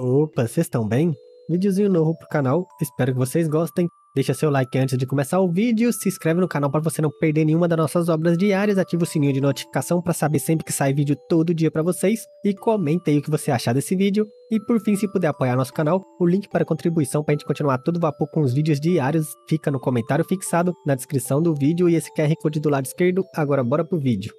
Opa, vocês estão bem? Videozinho novo pro canal, espero que vocês gostem. Deixa seu like antes de começar o vídeo, se inscreve no canal para você não perder nenhuma das nossas obras diárias, ativa o sininho de notificação para saber sempre que sai vídeo todo dia para vocês e comenta aí o que você achar desse vídeo. E por fim, se puder apoiar nosso canal, o link para contribuição para a gente continuar todo vapor com os vídeos diários fica no comentário fixado na descrição do vídeo e esse QR Code do lado esquerdo. Agora bora pro vídeo.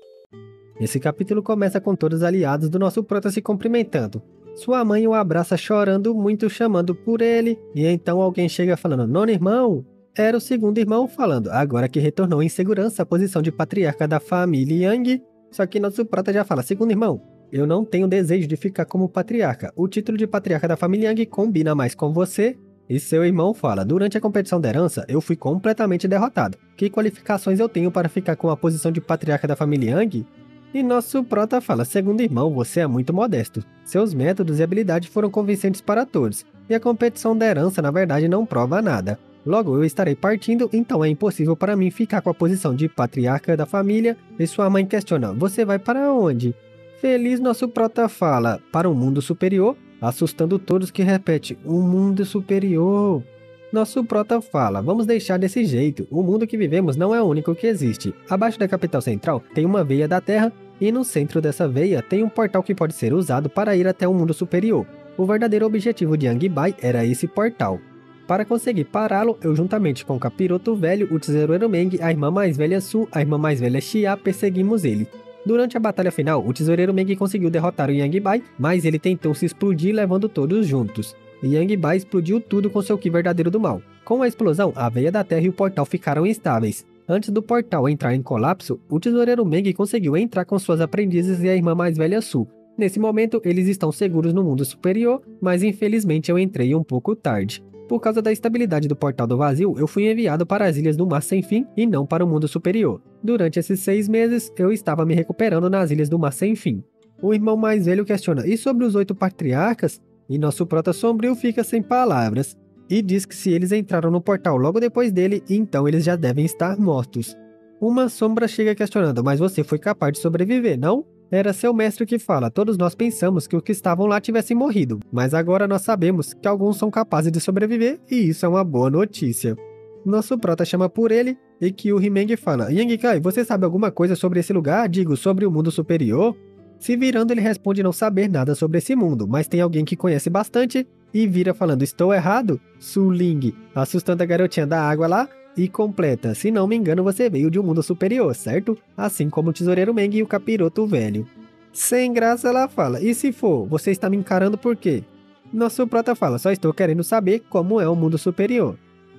Esse capítulo começa com todos os aliados do nosso prota se cumprimentando. Sua mãe o abraça chorando muito, chamando por ele, e então alguém chega falando: Nono irmão! Era o segundo irmão falando, agora que retornou em segurança à posição de patriarca da família Yang. Só que nosso prota já fala: Segundo irmão, eu não tenho desejo de ficar como patriarca. O título de patriarca da família Yang combina mais com você. E seu irmão fala: Durante a competição da herança, eu fui completamente derrotado. Que qualificações eu tenho para ficar com a posição de patriarca da família Yang? E nosso prota fala: Segundo irmão, você é muito modesto. Seus métodos e habilidade foram convincentes para todos, e a competição da herança na verdade não prova nada. Logo eu estarei partindo, então é impossível para mim ficar com a posição de patriarca da família. E sua mãe questiona: Você vai para onde? Feliz nosso prota fala: Para um mundo superior, assustando todos que repete: Um mundo superior. Nosso prota fala: Vamos deixar desse jeito. O mundo que vivemos não é o único que existe. Abaixo da capital central tem uma veia da Terra, e no centro dessa veia tem um portal que pode ser usado para ir até o mundo superior. O verdadeiro objetivo de Yang Bai era esse portal. Para conseguir pará-lo, eu juntamente com o capiroto velho, o tesoureiro Meng, a irmã mais velha Su, a irmã mais velha Xia, perseguimos ele. Durante a batalha final, o tesoureiro Meng conseguiu derrotar o Yang Bai, mas ele tentou se explodir levando todos juntos. Yang Bai explodiu tudo com seu Ki verdadeiro do mal. Com a explosão, a veia da Terra e o portal ficaram instáveis. Antes do portal entrar em colapso, o tesoureiro Meng conseguiu entrar com suas aprendizes e a irmã mais velha Su. Nesse momento, eles estão seguros no mundo superior, mas infelizmente eu entrei um pouco tarde. Por causa da estabilidade do portal do vazio, eu fui enviado para as ilhas do Mar Sem Fim e não para o mundo superior. Durante esses seis meses, eu estava me recuperando nas ilhas do Mar Sem Fim. O irmão mais velho questiona: e sobre os oito patriarcas? E nosso prota sombrio fica sem palavras e diz que se eles entraram no portal logo depois dele, então eles já devem estar mortos. Uma sombra chega questionando, mas você foi capaz de sobreviver, não? Era seu mestre que fala, todos nós pensamos que os que estavam lá tivessem morrido, mas agora nós sabemos que alguns são capazes de sobreviver e isso é uma boa notícia. Nosso prota chama por ele e que o Himeng fala, Yangikai, você sabe alguma coisa sobre esse lugar? Digo, sobre o mundo superior? Se virando, ele responde não saber nada sobre esse mundo, mas tem alguém que conhece bastante e vira falando: Estou errado? Suling, assustando a garotinha da água lá e completa: Se não me engano, você veio de um mundo superior, certo? Assim como o tesoureiro Meng e o capiroto velho. Sem graça, ela fala: E se for, você está me encarando por quê? Nosso prota fala: Só estou querendo saber como é o mundo superior.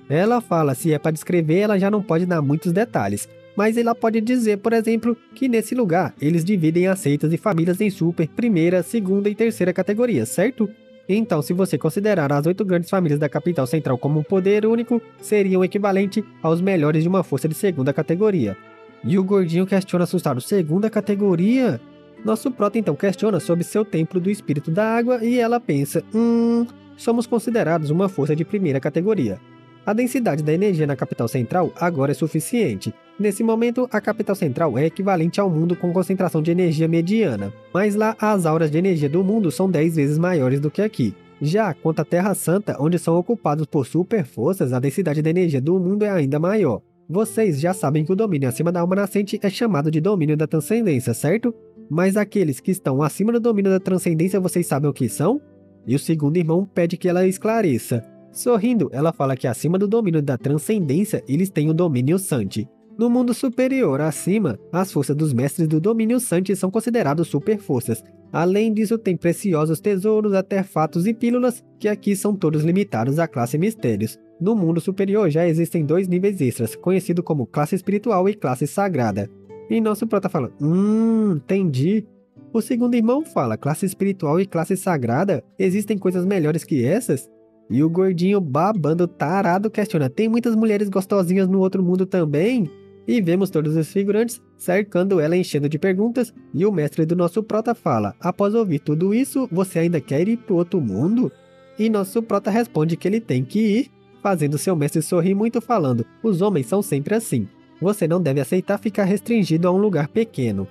Ela fala: Se é para descrever, ela já não pode dar muitos detalhes, mas ela pode dizer, por exemplo, que nesse lugar eles dividem as seitas e famílias em super, primeira, segunda e terceira categorias, certo? Então, se você considerar as oito grandes famílias da capital central como um poder único, seriam equivalente aos melhores de uma força de segunda categoria. E o gordinho questiona assustado: segunda categoria? Nosso prota então questiona sobre seu templo do espírito da água e ela pensa: hum, somos considerados uma força de primeira categoria. A densidade da energia na capital central agora é suficiente. Nesse momento, a capital central é equivalente ao mundo com concentração de energia mediana, mas lá as auras de energia do mundo são 10 vezes maiores do que aqui. Já quanto à Terra Santa, onde são ocupados por super forças, a densidade da energia do mundo é ainda maior. Vocês já sabem que o domínio acima da alma nascente é chamado de domínio da transcendência, certo? Mas aqueles que estão acima do domínio da transcendência, vocês sabem o que são? E o segundo irmão pede que ela esclareça. Sorrindo, ela fala que acima do domínio da transcendência, eles têm o domínio Santi. No mundo superior, acima, as forças dos mestres do domínio Santi são considerados super forças. Além disso, tem preciosos tesouros, artefatos e pílulas, que aqui são todos limitados à classe mistérios. No mundo superior já existem dois níveis extras, conhecido como classe espiritual e classe sagrada. E nosso prota fala, hum, entendi. O segundo irmão fala, classe espiritual e classe sagrada? Existem coisas melhores que essas? E o gordinho babando tarado questiona: tem muitas mulheres gostosinhas no outro mundo também? E vemos todos os figurantes cercando ela enchendo de perguntas, e o mestre do nosso prota fala: Após ouvir tudo isso, você ainda quer ir pro outro mundo? E nosso prota responde que ele tem que ir, fazendo seu mestre sorrir muito, falando: Os homens são sempre assim. Você não deve aceitar ficar restringido a um lugar pequeno.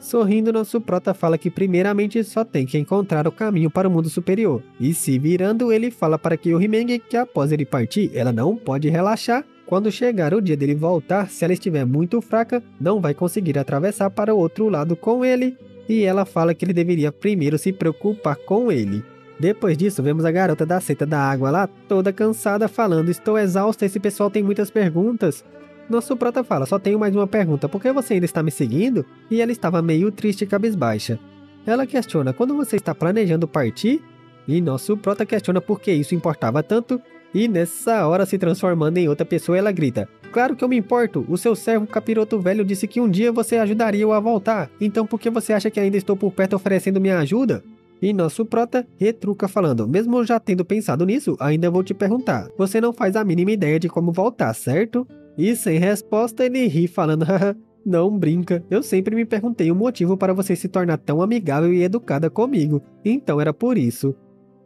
Sorrindo, nosso prota fala que primeiramente só tem que encontrar o caminho para o mundo superior. E se virando, ele fala para que o Himeng que após ele partir, ela não pode relaxar. Quando chegar o dia dele voltar, se ela estiver muito fraca, não vai conseguir atravessar para o outro lado com ele. E ela fala que ele deveria primeiro se preocupar com ele. Depois disso, vemos a garota da seita da água lá, toda cansada, falando: Estou exausta, esse pessoal tem muitas perguntas. Nosso prota fala, só tenho mais uma pergunta, por que você ainda está me seguindo? E ela estava meio triste e cabisbaixa. Ela questiona, quando você está planejando partir? E nosso prota questiona por que isso importava tanto, e nessa hora se transformando em outra pessoa ela grita, Claro que eu me importo, o seu servo capiroto velho disse que um dia você ajudaria-o a voltar, então por que você acha que ainda estou por perto oferecendo minha ajuda? E nosso prota retruca falando, mesmo já tendo pensado nisso, ainda vou te perguntar, você não faz a mínima ideia de como voltar, certo? E sem resposta ele ri falando, não brinca, eu sempre me perguntei o motivo para você se tornar tão amigável e educada comigo, então era por isso.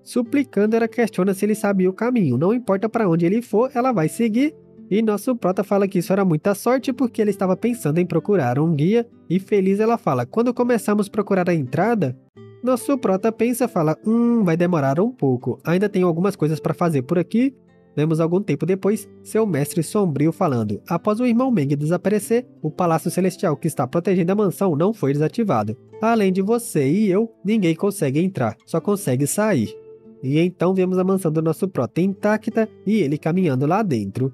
Suplicando, ela questiona se ele sabia o caminho, não importa para onde ele for, ela vai seguir. E nosso prota fala que isso era muita sorte porque ele estava pensando em procurar um guia, e feliz ela fala, quando começamos a procurar a entrada, nosso prota pensa fala, hum, vai demorar um pouco, ainda tenho algumas coisas para fazer por aqui, Vemos algum tempo depois seu mestre sombrio falando: após o irmão Meng desaparecer, o palácio celestial que está protegendo a mansão não foi desativado. Além de você e eu, ninguém consegue entrar, só consegue sair. E então vemos a mansão do nosso prota intacta e ele caminhando lá dentro.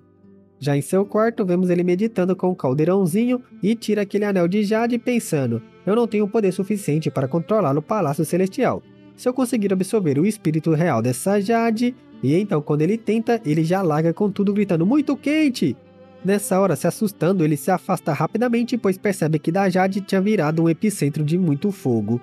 Já em seu quarto, vemos ele meditando com o um caldeirãozinho e tira aquele anel de jade pensando: eu não tenho poder suficiente para controlar o palácio celestial. Se eu conseguir absorver o espírito real dessa jade, e então, quando ele tenta, ele já larga com tudo gritando muito quente. Nessa hora, se assustando, ele se afasta rapidamente, pois percebe que da Jade tinha virado um epicentro de muito fogo.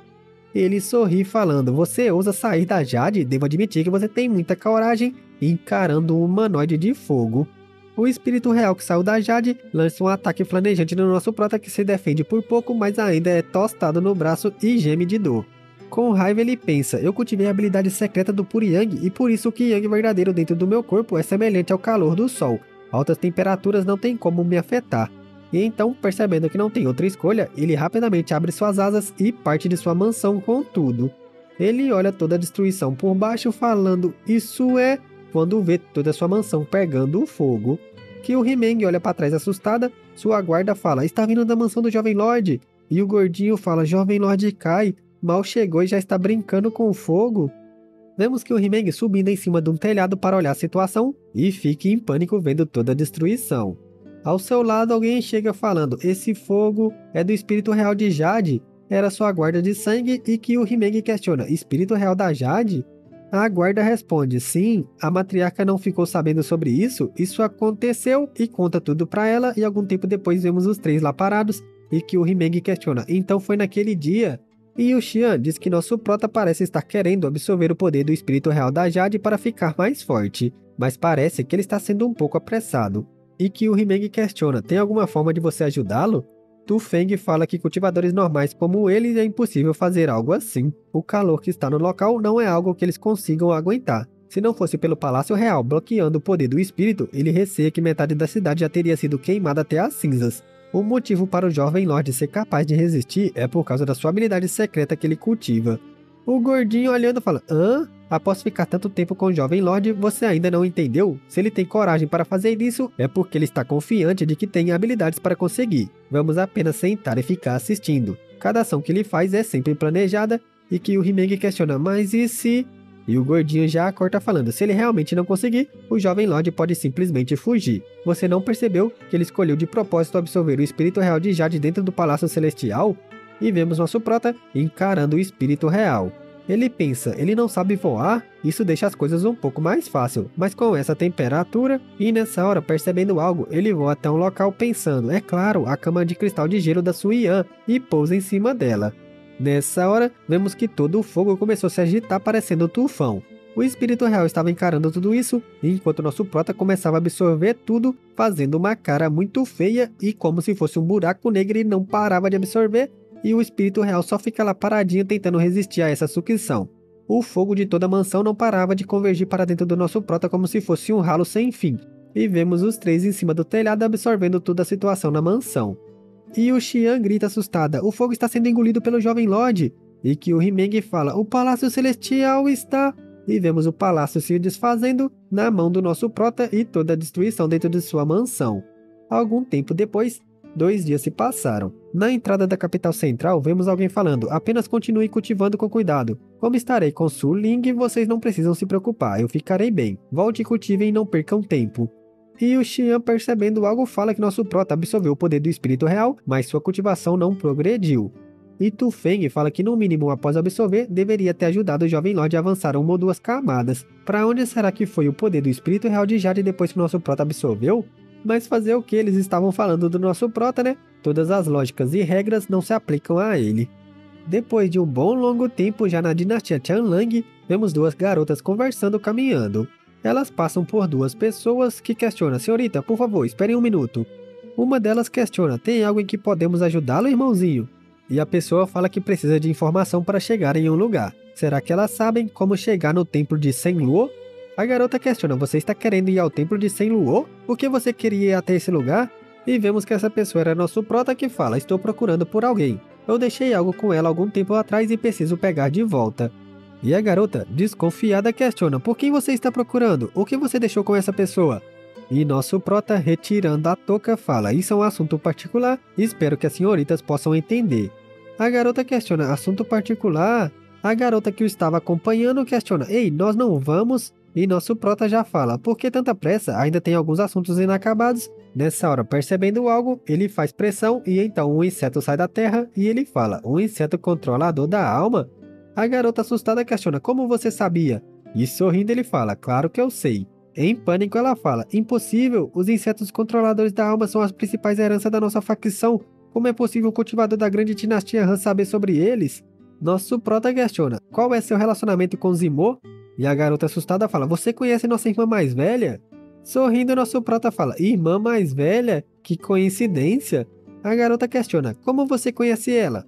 Ele sorri falando, você ousa sair da Jade? Devo admitir que você tem muita coragem, encarando um humanoide de fogo. O espírito real que saiu da Jade lança um ataque flanejante no nosso prota que se defende por pouco, mas ainda é tostado no braço e geme de dor. Com raiva ele pensa, eu cultivei a habilidade secreta do Puriyang e por isso o Yang verdadeiro dentro do meu corpo é semelhante ao calor do sol. Altas temperaturas não têm como me afetar. E então, percebendo que não tem outra escolha, ele rapidamente abre suas asas e parte de sua mansão com tudo. Ele olha toda a destruição por baixo, falando: Isso é. Quando vê toda sua mansão pegando fogo. Que o Himeng olha para trás assustada, sua guarda fala: Está vindo da mansão do Jovem Lorde. E o gordinho fala: Jovem Lorde cai. Mal chegou e já está brincando com o fogo. Vemos que o Himeng subindo em cima de um telhado para olhar a situação e fica em pânico vendo toda a destruição. Ao seu lado, alguém chega falando: Esse fogo é do espírito real de Jade. Era sua guarda de sangue e que o Himeng questiona: Espírito real da Jade? A guarda responde: Sim, a matriarca não ficou sabendo sobre isso. Isso aconteceu e conta tudo para ela. E algum tempo depois vemos os três lá parados e que o Himeng questiona: Então foi naquele dia e o Xian diz que nosso prota parece estar querendo absorver o poder do espírito real da Jade para ficar mais forte, mas parece que ele está sendo um pouco apressado. E que o Himeng questiona: tem alguma forma de você ajudá-lo? Tu Feng fala que cultivadores normais como eles é impossível fazer algo assim. O calor que está no local não é algo que eles consigam aguentar. Se não fosse pelo Palácio Real bloqueando o poder do espírito, ele receia que metade da cidade já teria sido queimada até as cinzas. O motivo para o jovem Lorde ser capaz de resistir é por causa da sua habilidade secreta que ele cultiva. O gordinho olhando fala: Hã? Após ficar tanto tempo com o jovem Lorde, você ainda não entendeu? Se ele tem coragem para fazer isso, é porque ele está confiante de que tem habilidades para conseguir. Vamos apenas sentar e ficar assistindo. Cada ação que ele faz é sempre planejada e que o Himeng questiona: Mas e se e o gordinho já corta falando: se ele realmente não conseguir, o jovem Lorde pode simplesmente fugir. Você não percebeu que ele escolheu de propósito absorver o espírito real de Jade dentro do Palácio Celestial? E vemos nosso prota encarando o espírito real. Ele pensa, ele não sabe voar, isso deixa as coisas um pouco mais fácil, mas com essa temperatura, e nessa hora percebendo algo, ele voa até um local pensando, é claro, a cama de cristal de gelo da Suian, e pousa em cima dela. Nessa hora, vemos que todo o fogo começou a se agitar parecendo um tufão. O espírito real estava encarando tudo isso, enquanto nosso prota começava a absorver tudo, fazendo uma cara muito feia e como se fosse um buraco negro e não parava de absorver, e o espírito real só fica lá paradinho tentando resistir a essa sucção. O fogo de toda a mansão não parava de convergir para dentro do nosso prota como se fosse um ralo sem fim, e vemos os três em cima do telhado absorvendo toda a situação na mansão. E o Xian grita assustada: o fogo está sendo engolido pelo jovem Lorde. E que o Himeng fala: o Palácio Celestial está. E vemos o palácio se desfazendo na mão do nosso prota e toda a destruição dentro de sua mansão. Algum tempo depois, dois dias se passaram. Na entrada da capital central, vemos alguém falando: apenas continue cultivando com cuidado. Como estarei com Su Ling, vocês não precisam se preocupar, eu ficarei bem. Volte e cultivem e não percam tempo. E o Xian, percebendo algo, fala que nosso prota absorveu o poder do espírito real, mas sua cultivação não progrediu. E Tu Feng fala que, no mínimo após absorver, deveria ter ajudado o jovem Lorde a avançar uma ou duas camadas. Para onde será que foi o poder do espírito real de Jade depois que nosso prota absorveu? Mas fazer o que eles estavam falando do nosso prota, né? Todas as lógicas e regras não se aplicam a ele. Depois de um bom longo tempo já na dinastia Tianlang, vemos duas garotas conversando caminhando. Elas passam por duas pessoas que questionam: Senhorita, por favor, espere um minuto. Uma delas questiona: Tem algo em que podemos ajudá-lo, irmãozinho? E a pessoa fala que precisa de informação para chegar em um lugar. Será que elas sabem como chegar no templo de Senluo? A garota questiona: Você está querendo ir ao templo de Senluo? Por que você queria ir até esse lugar? E vemos que essa pessoa era nosso prota que fala: Estou procurando por alguém. Eu deixei algo com ela algum tempo atrás e preciso pegar de volta. E a garota, desconfiada, questiona: Por quem você está procurando? O que você deixou com essa pessoa? E nosso prota, retirando a touca, fala: Isso é um assunto particular, espero que as senhoritas possam entender. A garota questiona: Assunto particular? A garota que o estava acompanhando questiona: Ei, nós não vamos? E nosso prota já fala: Por que tanta pressa? Ainda tem alguns assuntos inacabados. Nessa hora, percebendo algo, ele faz pressão e então um inseto sai da terra e ele fala: Um inseto controlador da alma? A garota assustada questiona: Como você sabia? E sorrindo ele fala: Claro que eu sei. Em pânico ela fala: Impossível, os insetos controladores da alma são as principais heranças da nossa facção. Como é possível o cultivador da grande dinastia Han saber sobre eles? Nosso prota questiona: Qual é seu relacionamento com Zimo? E a garota assustada fala: Você conhece nossa irmã mais velha? Sorrindo, nosso prota fala: Irmã mais velha? Que coincidência! A garota questiona: Como você conhece ela?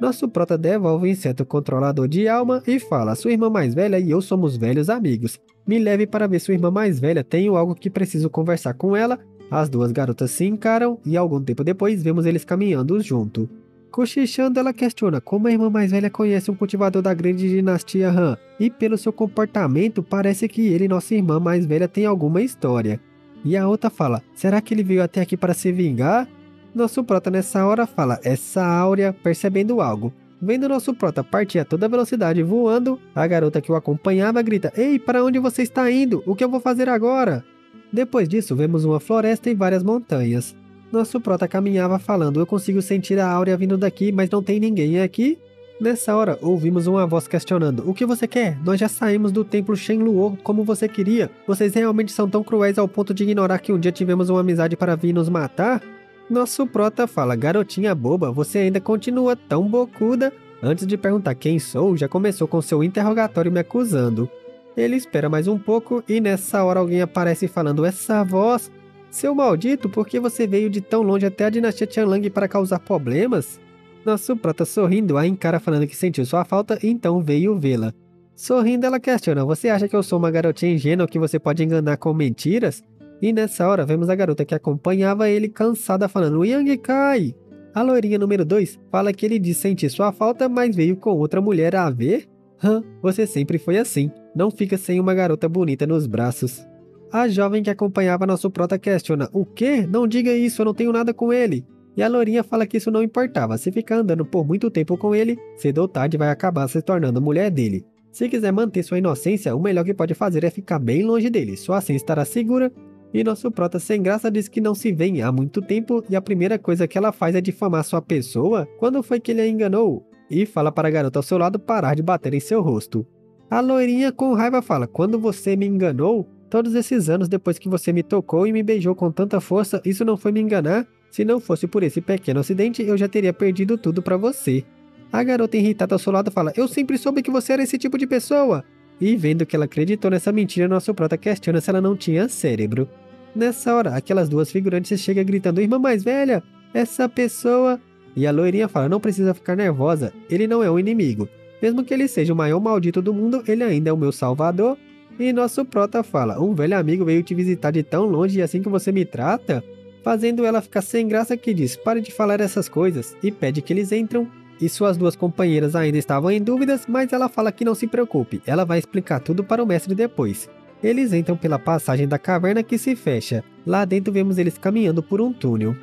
Nosso prota devolve o inseto controlador de alma e fala: Sua irmã mais velha e eu somos velhos amigos. Me leve para ver sua irmã mais velha, tenho algo que preciso conversar com ela. As duas garotas se encaram e algum tempo depois vemos eles caminhando junto. Cochichando, ela questiona como a irmã mais velha conhece um cultivador da grande dinastia Han, e pelo seu comportamento parece que ele e nossa irmã mais velha têm alguma história. E a outra fala: será que ele veio até aqui para se vingar? Nosso prota nessa hora fala, essa Áurea, percebendo algo. Vendo nosso prota partir a toda velocidade voando, a garota que o acompanhava grita: Ei, para onde você está indo? O que eu vou fazer agora? Depois disso, vemos uma floresta e várias montanhas. Nosso prota caminhava falando: Eu consigo sentir a Áurea vindo daqui, mas não tem ninguém aqui. Nessa hora, ouvimos uma voz questionando: O que você quer? Nós já saímos do templo Shenluo como você queria. Vocês realmente são tão cruéis ao ponto de ignorar que um dia tivemos uma amizade para vir nos matar? Nosso prota fala: Garotinha boba, você ainda continua tão bocuda? Antes de perguntar quem sou, já começou com seu interrogatório me acusando. Ele espera mais um pouco e nessa hora alguém aparece falando: Essa voz. Seu maldito, por que você veio de tão longe até a dinastia Tianlang para causar problemas? Nosso prota sorrindo a encara falando que sentiu sua falta então veio vê-la. Sorrindo, ela questiona: Você acha que eu sou uma garotinha ingênua que você pode enganar com mentiras? E nessa hora vemos a garota que acompanhava ele cansada falando Yang Kai. A loirinha número 2 fala que ele disse sentir sua falta, mas veio com outra mulher a ver. Hã, você sempre foi assim. Não fica sem uma garota bonita nos braços. A jovem que acompanhava nosso prota questiona: O quê? Não diga isso, eu não tenho nada com ele. E a Lourinha fala que isso não importava, se ficar andando por muito tempo com ele, cedo ou tarde vai acabar se tornando mulher dele. Se quiser manter sua inocência, o melhor que pode fazer é ficar bem longe dele, só assim estará segura e nosso prota sem graça diz que não se vê há muito tempo e a primeira coisa que ela faz é difamar sua pessoa. Quando foi que ele a enganou? E fala para a garota ao seu lado parar de bater em seu rosto. A loirinha com raiva fala: Quando você me enganou? Todos esses anos depois que você me tocou e me beijou com tanta força, isso não foi me enganar? Se não fosse por esse pequeno acidente, eu já teria perdido tudo para você. A garota irritada ao seu lado fala: Eu sempre soube que você era esse tipo de pessoa. E vendo que ela acreditou nessa mentira, nosso prota questiona se ela não tinha cérebro. Nessa hora, aquelas duas figurantes chegam gritando: Irmã mais velha, essa pessoa. E a loirinha fala: Não precisa ficar nervosa, ele não é um inimigo. Mesmo que ele seja o maior maldito do mundo, ele ainda é o meu salvador. E nosso prota fala: Um velho amigo veio te visitar de tão longe e assim que você me trata? fazendo ela ficar sem graça que diz pare de falar essas coisas e pede que eles entram. E suas duas companheiras ainda estavam em dúvidas, mas ela fala que não se preocupe, ela vai explicar tudo para o mestre depois. Eles entram pela passagem da caverna que se fecha. Lá dentro vemos eles caminhando por um túnel.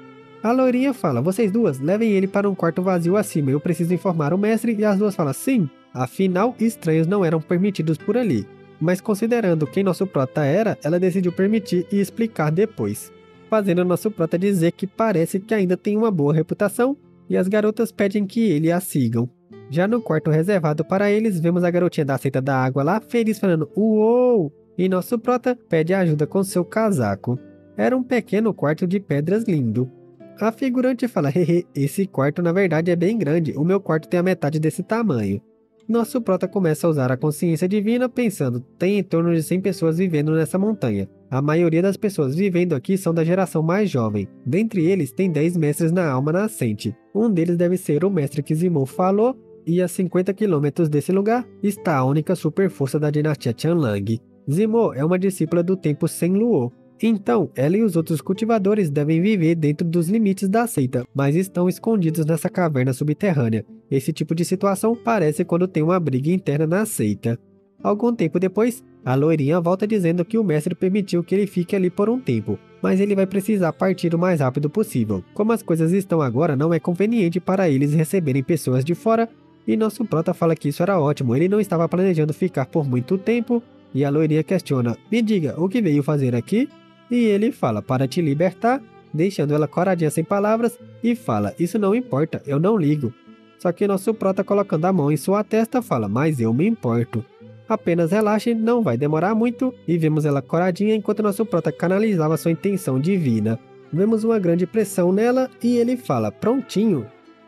A loirinha fala: Vocês duas, levem ele para um quarto vazio acima, eu preciso informar o mestre. E as duas falam: Sim, afinal, estranhos não eram permitidos por ali. Mas considerando quem nosso prota era, ela decidiu permitir e explicar depois. Fazendo nosso prota dizer que parece que ainda tem uma boa reputação e as garotas pedem que ele a sigam. Já no quarto reservado para eles, vemos a garotinha da seita da água lá feliz falando Uou! E nosso prota pede ajuda com seu casaco. Era um pequeno quarto de pedras lindo. A figurante fala: Hehe, esse quarto na verdade é bem grande, o meu quarto tem a metade desse tamanho. Nosso prota começa a usar a consciência divina pensando, tem em torno de 100 pessoas vivendo nessa montanha. A maioria das pessoas vivendo aqui são da geração mais jovem. Dentre eles, tem 10 mestres na alma nascente. Um deles deve ser o mestre que Zimou falou, e a 50 quilômetros desse lugar está a única super força da dinastia Chanlang. Zimo é uma discípula do tempo Senluo. Então, ela e os outros cultivadores devem viver dentro dos limites da seita, mas estão escondidos nessa caverna subterrânea. Esse tipo de situação parece quando tem uma briga interna na seita. Algum tempo depois, a loirinha volta dizendo que o mestre permitiu que ele fique ali por um tempo, mas ele vai precisar partir o mais rápido possível. Como as coisas estão agora, não é conveniente para eles receberem pessoas de fora, e nosso prota fala que isso era ótimo, ele não estava planejando ficar por muito tempo, e a loirinha questiona: Me diga, o que veio fazer aqui? E ele fala: Para te libertar, deixando ela coradinha sem palavras, e fala: Isso não importa, eu não ligo. Só que nosso prota colocando a mão em sua testa fala: Mas eu me importo. Apenas relaxe, não vai demorar muito, e vemos ela coradinha enquanto nosso prota canalizava sua intenção divina. Vemos uma grande pressão nela e ele fala: Prontinho.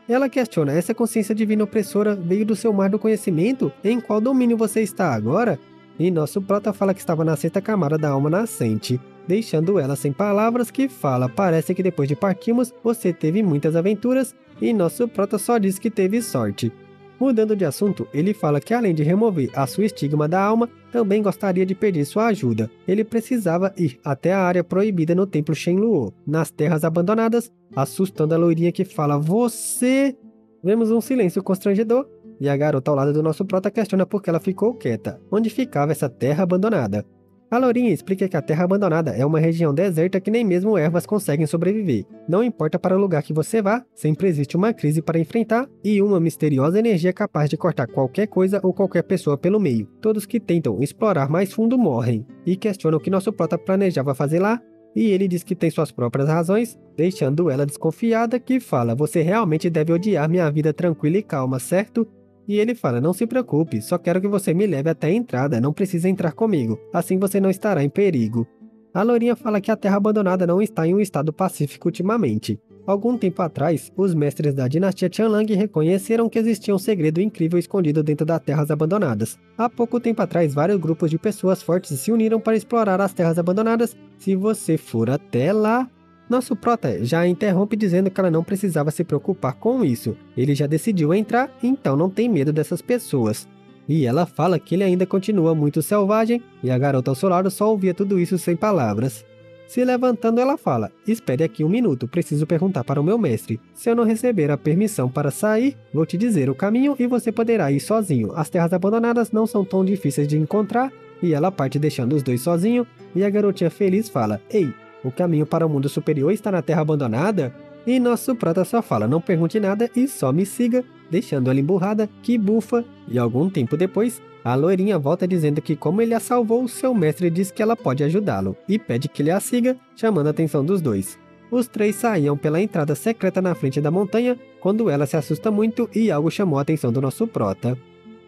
Ela questiona: Essa consciência divina opressora veio do seu mar do conhecimento? Em qual domínio você está agora? E nosso prota fala que estava na sexta camada da alma nascente, deixando ela sem palavras que fala, parece que depois de partirmos, você teve muitas aventuras, e nosso prota só diz que teve sorte. Mudando de assunto, ele fala que além de remover a sua estigma da alma, também gostaria de pedir sua ajuda. Ele precisava ir até a área proibida no templo Shenluo, nas terras abandonadas, assustando a loirinha que fala Você... Vemos um silêncio constrangedor e a garota ao lado do nosso prota questiona por que ela ficou quieta. Onde ficava essa terra abandonada? A Lourinha explica que a terra abandonada é uma região deserta que nem mesmo ervas conseguem sobreviver. Não importa para o lugar que você vá, sempre existe uma crise para enfrentar e uma misteriosa energia capaz de cortar qualquer coisa ou qualquer pessoa pelo meio. Todos que tentam explorar mais fundo morrem. E questionam o que nosso prota planejava fazer lá, e ele diz que tem suas próprias razões, deixando ela desconfiada que fala: "Você realmente deve odiar minha vida tranquila e calma, certo? E ele fala: Não se preocupe, só quero que você me leve até a entrada, não precisa entrar comigo, assim você não estará em perigo. A Lourinha fala que a Terra Abandonada não está em um estado pacífico ultimamente. Algum tempo atrás, os mestres da dinastia Tianlang reconheceram que existia um segredo incrível escondido dentro das Terras Abandonadas. Há pouco tempo atrás, vários grupos de pessoas fortes se uniram para explorar as Terras Abandonadas. Se você for até lá, nosso prota já interrompe dizendo que ela não precisava se preocupar com isso. Ele já decidiu entrar, então não tem medo dessas pessoas. E ela fala que ele ainda continua muito selvagem, e a garota ao seu lado só ouvia tudo isso sem palavras. Se levantando, ela fala: Espere aqui um minuto, preciso perguntar para o meu mestre. Se eu não receber a permissão para sair, vou te dizer o caminho e você poderá ir sozinho. As terras abandonadas não são tão difíceis de encontrar. E ela parte deixando os dois sozinhos, e a garotinha feliz fala: Ei, o caminho para o mundo superior está na Terra abandonada? E nosso prota só fala: não pergunte nada e só me siga, deixando ela emburrada, que bufa. E algum tempo depois, a loirinha volta dizendo que, como ele a salvou, seu mestre diz que ela pode ajudá-lo e pede que ele a siga, chamando a atenção dos dois. Os três saíam pela entrada secreta na frente da montanha quando ela se assusta muito e algo chamou a atenção do nosso prota.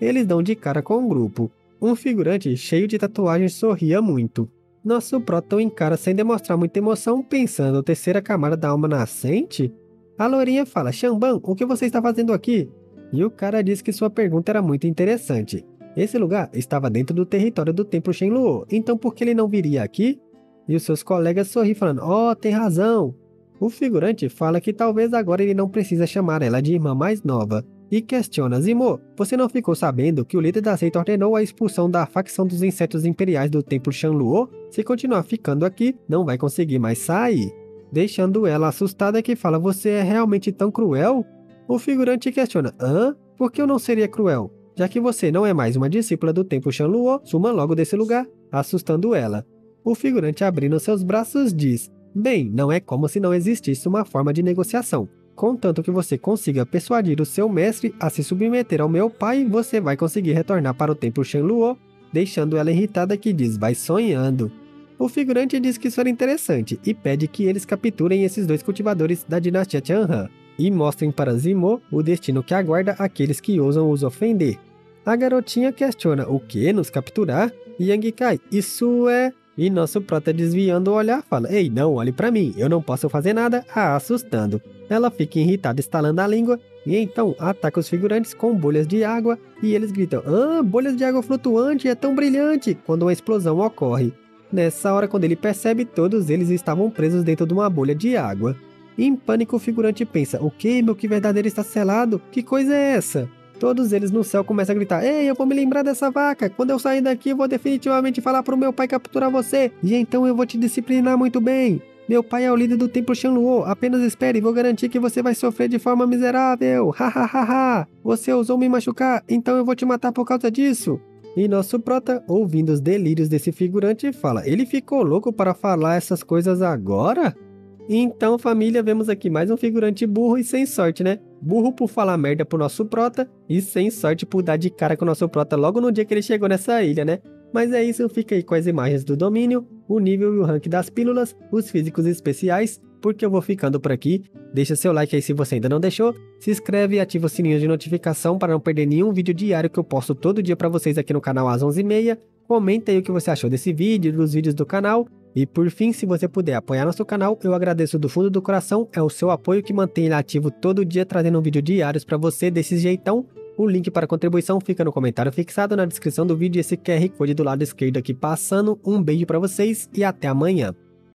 Eles dão de cara com o um grupo. Um figurante cheio de tatuagens sorria muito. Nosso próton encara sem demonstrar muita emoção, pensando terceira camada da alma nascente? A Lourinha fala, Xamban, o que você está fazendo aqui? E o cara diz que sua pergunta era muito interessante. Esse lugar estava dentro do território do templo Shenluo, então por que ele não viria aqui? E os seus colegas sorriem falando, oh, tem razão. O figurante fala que talvez agora ele não precisa chamar ela de irmã mais nova, e questiona Zimo, você não ficou sabendo que o líder da seita ordenou a expulsão da facção dos insetos imperiais do templo Shanluo? Se continuar ficando aqui, não vai conseguir mais sair. deixando ela assustada que fala: Você é realmente tão cruel? O figurante questiona: Hã? Por que eu não seria cruel? Já que você não é mais uma discípula do Templo Shanluo, suma logo desse lugar, assustando ela. O figurante abrindo seus braços diz: Bem, não é como se não existisse uma forma de negociação. Contanto que você consiga persuadir o seu mestre a se submeter ao meu pai, você vai conseguir retornar para o Templo Shanluo, deixando ela irritada que diz: Vai sonhando. O figurante diz que isso era interessante e pede que eles capturem esses dois cultivadores da dinastia Tianhan e mostrem para Zimo o destino que aguarda aqueles que ousam os ofender. A garotinha questiona o que nos capturar e Yang Kai, isso é... E nosso prota desviando o olhar fala, ei não, olhe para mim, eu não posso fazer nada, a assustando. Ela fica irritada estalando a língua e então ataca os figurantes com bolhas de água e eles gritam, ah, bolhas de água flutuante, é tão brilhante, quando uma explosão ocorre. Nessa hora, quando ele percebe, todos eles estavam presos dentro de uma bolha de água. Em pânico, o figurante pensa: O que, meu que verdadeiro está selado? Que coisa é essa? Todos eles no céu começam a gritar: Ei, eu vou me lembrar dessa vaca. Quando eu sair daqui, eu vou definitivamente falar pro meu pai capturar você. E então eu vou te disciplinar muito bem. Meu pai é o líder do templo Shanluo. Apenas espere, vou garantir que você vai sofrer de forma miserável. Ha ha ha ha. Você ousou me machucar, então eu vou te matar por causa disso. E nosso prota, ouvindo os delírios desse figurante, fala: Ele ficou louco para falar essas coisas agora? Então, família, vemos aqui mais um figurante burro e sem sorte, né? Burro por falar merda pro nosso prota e sem sorte por dar de cara com o nosso prota logo no dia que ele chegou nessa ilha, né? Mas é isso, fica aí com as imagens do domínio, o nível e o rank das pílulas, os físicos especiais, porque eu vou ficando por aqui. Deixa seu like aí se você ainda não deixou, se inscreve e ativa o sininho de notificação para não perder nenhum vídeo diário que eu posto todo dia para vocês aqui no canal às 11h30. Comenta aí o que você achou desse vídeo, dos vídeos do canal e por fim, se você puder apoiar nosso canal, eu agradeço do fundo do coração, é o seu apoio que mantém ele ativo todo dia trazendo um vídeo diários para você desse jeitão. O link para contribuição fica no comentário fixado na descrição do vídeo esse QR Code do lado esquerdo aqui passando. Um beijo para vocês e até amanhã.